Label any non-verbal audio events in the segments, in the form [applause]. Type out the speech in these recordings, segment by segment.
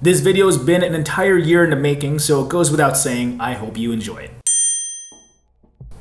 This video has been an entire year in the making, so it goes without saying, I hope you enjoy it.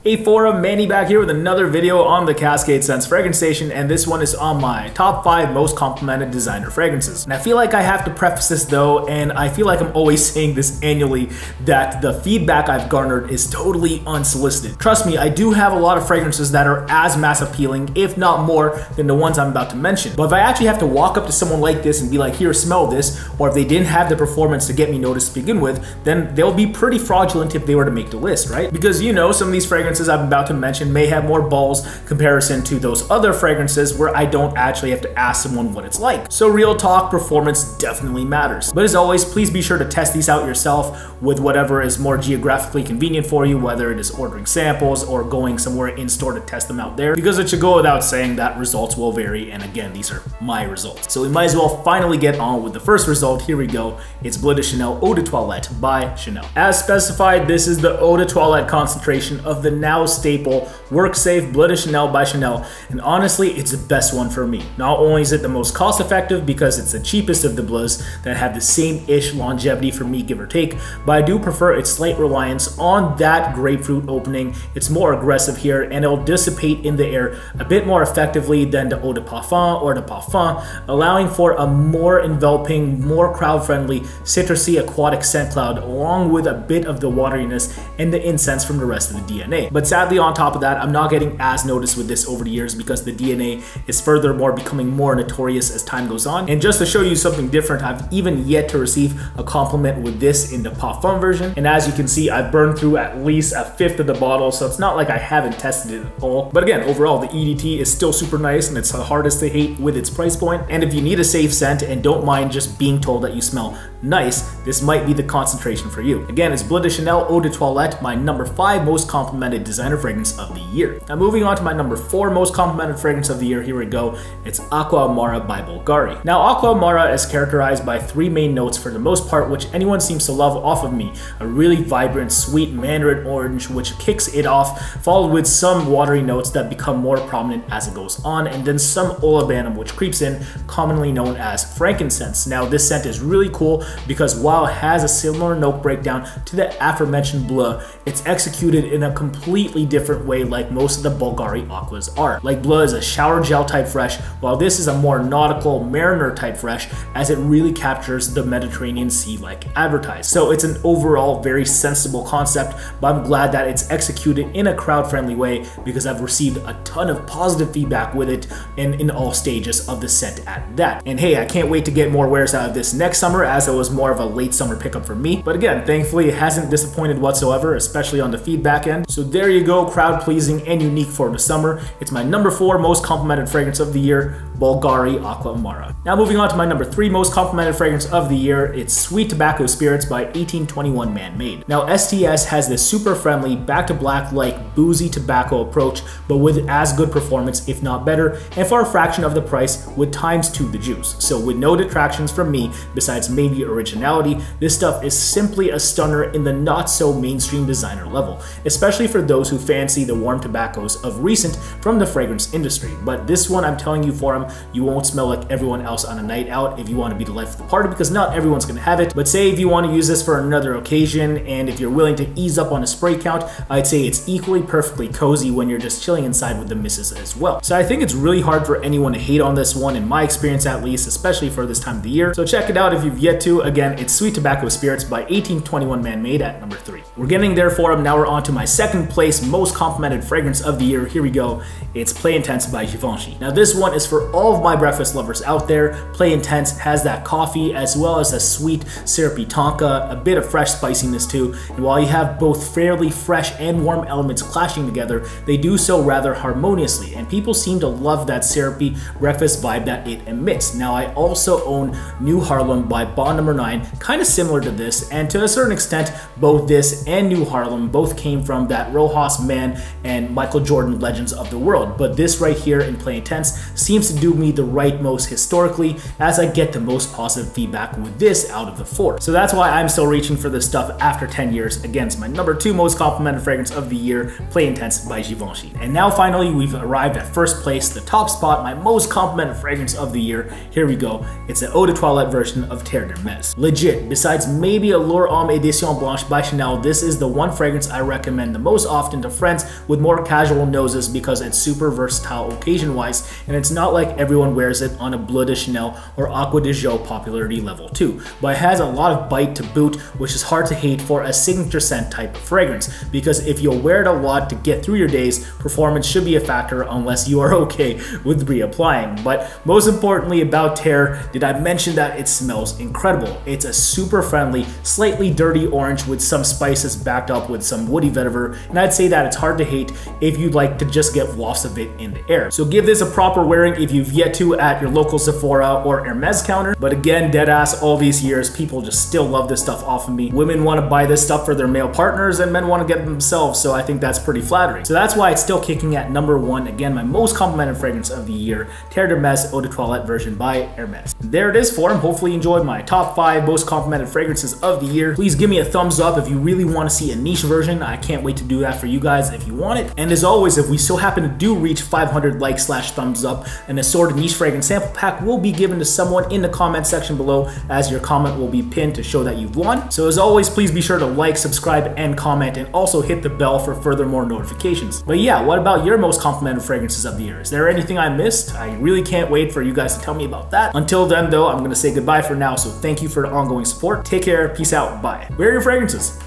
Hey Forum, Manny back here with another video on the Cascade Scents Fragrance Station, and this one is on my top 5 most complimented designer fragrances. And I feel like I have to preface this though, and I feel like I'm always [laughs] saying this annually, that the feedback I've garnered is totally unsolicited. Trust me, I do have a lot of fragrances that are as mass appealing, if not more, than the ones I'm about to mention. But if I actually have to walk up to someone like this and be like, here, smell this, or if they didn't have the performance to get me noticed to begin with, then they'll be pretty fraudulent if they were to make the list, right? Because you know, some of these fragrances fragrances I'm about to mention may have more balls comparison to those other fragrances where I don't actually have to ask someone what it's like. So real talk, performance definitely matters. But as always, please be sure to test these out yourself with whatever is more geographically convenient for you, whether it is ordering samples or going somewhere in store to test them out there, because it should go without saying that results will vary. And again, these are my results. So we might as well finally get on with the first result. Here we go. It's Bleu de Chanel Eau de Toilette by Chanel. As specified, this is the Eau de Toilette concentration of the now staple, work safe, Bleu de Chanel by Chanel, and honestly, it's the best one for me. Not only is it the most cost effective because it's the cheapest of the Bleus that have the same-ish longevity for me, give or take, but I do prefer its slight reliance on that grapefruit opening. It's more aggressive here and it'll dissipate in the air a bit more effectively than the Eau de Parfum or the Parfum, allowing for a more enveloping, more crowd-friendly, citrusy aquatic scent cloud along with a bit of the wateriness and the incense from the rest of the DNA. But sadly, on top of that, I'm not getting as noticed with this over the years because the DNA is furthermore becoming more notorious as time goes on. And just to show you something different, I've even yet to receive a compliment with this in the Parfum version. And as you can see, I've burned through at least a fifth of the bottle, so it's not like I haven't tested it at all. But again, overall, the EDT is still super nice and it's the hardest to hate with its price point. And if you need a safe scent and don't mind just being told that you smell nice, this might be the concentration for you. Again, it's Bleu de Chanel Eau de Toilette, my number five most complimented designer fragrance of the year. Now moving on to my number four most complimented fragrance of the year, here we go. It's Aqua Amara by Bulgari. Now Aqua Amara is characterized by three main notes for the most part, which anyone seems to love off of me. A really vibrant, sweet mandarin orange, which kicks it off, followed with some watery notes that become more prominent as it goes on, and then some olibanum, which creeps in, commonly known as frankincense. Now this scent is really cool because while it has a similar note breakdown to the aforementioned Bleu, it's executed in a completely different way like most of the Bulgari aquas are. Like Bleu is a shower gel type fresh, while this is a more nautical mariner type fresh as it really captures the Mediterranean Sea like advertised. So it's an overall very sensible concept, but I'm glad that it's executed in a crowd friendly way because I've received a ton of positive feedback with it and in all stages of the scent at that. And hey, I can't wait to get more wears out of this next summer as it was more of a late summer pickup for me. But again, thankfully it hasn't disappointed whatsoever, especially on the feedback end. So there you go, crowd pleasing and unique for the summer. It's my number four most complimented fragrance of the year, Bulgari Aqua Amara. Now moving on to my number three most complimented fragrance of the year, it's Sweet Tobacco Spirits by 1821 Man Made. Now STS has this super friendly, back to black like boozy tobacco approach, but with as good performance, if not better, and for a fraction of the price with times two the juice. So with no detractions from me, besides maybe originality, this stuff is simply a stunner in the not so mainstream designer level, especially for those who fancy the warm tobaccos of recent from the fragrance industry. But this one, I'm telling you for you won't smell like everyone else on a night out if you want to be the life of the party because not everyone's going to have it. But say if you want to use this for another occasion and if you're willing to ease up on a spray count, I'd say it's equally perfectly cozy when you're just chilling inside with the missus as well. So I think it's really hard for anyone to hate on this one in my experience at least, especially for this time of the year. So check it out if you've yet to. Again, it's Sweet Tobacco Spirits by 1821 Man Made at number three. We're getting there for them. Now we're on to my second place most complimented fragrance of the year. Here we go. It's Play Intense by Givenchy. Now this one is for all of my breakfast lovers out there. Play Intense has that coffee as well as a sweet syrupy tonka, a bit of fresh spiciness too. And while you have both fairly fresh and warm elements clashing together, they do so rather harmoniously. And people seem to love that syrupy breakfast vibe that it emits. Now I also own New Harlem by Bond Number 9, kind of similar to this. And to a certain extent, both this and New Harlem both came from that Rojas Man and Michael Jordan Legends of the World. But this right here in Play Intense seems to do do me the right most historically as I get the most positive feedback with this out of the four. So that's why I'm still reaching for this stuff after 10 years against my number two most complimented fragrance of the year, Play Intense by Givenchy. And now finally we've arrived at first place, the top spot, my most complimented fragrance of the year. Here we go. It's the Eau de Toilette version of Terre d'Hermès. Legit, besides maybe Allure Homme Edition Blanche by Chanel, this is the one fragrance I recommend the most often to friends with more casual noses because it's super versatile occasion-wise, and it's not like everyone wears it on a Bleu de Chanel or Acqua di Gio popularity level too, but it has a lot of bite to boot, which is hard to hate for a signature scent type of fragrance, because if you'll wear it a lot to get through your days, performance should be a factor unless you are [laughs] okay with reapplying. But most importantly about Terre, did I mention that it smells incredible. It's a super friendly, slightly dirty orange with some spices backed up with some woody vetiver, and I'd say that it's hard to hate if you'd like to just get wafts of it in the air. So give this a proper wearing if you've yet to at your local Sephora or Hermes counter. But again, deadass, all these years, people just still love this stuff off of me. Women want to buy this stuff for their male partners and men want to get themselves, so I think that's pretty flattering. So that's why it's still kicking at number one. Again, my most complimented fragrance of the year, Terre d'Hermès Eau de Toilette version by Hermes. There it is for him. Hopefully you enjoyed my top five most complimented fragrances of the year. Please give me a thumbs up if you really want to see a niche version. I can't wait to do that for you guys if you want it. And as always, if we still happen to do reach 500 likes slash thumbs up, an assorted niche fragrance sample pack will be given to someone in the comment section below as your comment will be pinned to show that you've won. So as always, please be sure to like, subscribe, and comment, and also hit the bell for further more notifications. But yeah, what about your most complimented fragrances of the year? Is there anything I missed? I really can't wait for you guys to tell me about that. Until then though, I'm gonna say goodbye for now, so thank you for the ongoing support. Take care, peace out, bye. Where are your fragrances?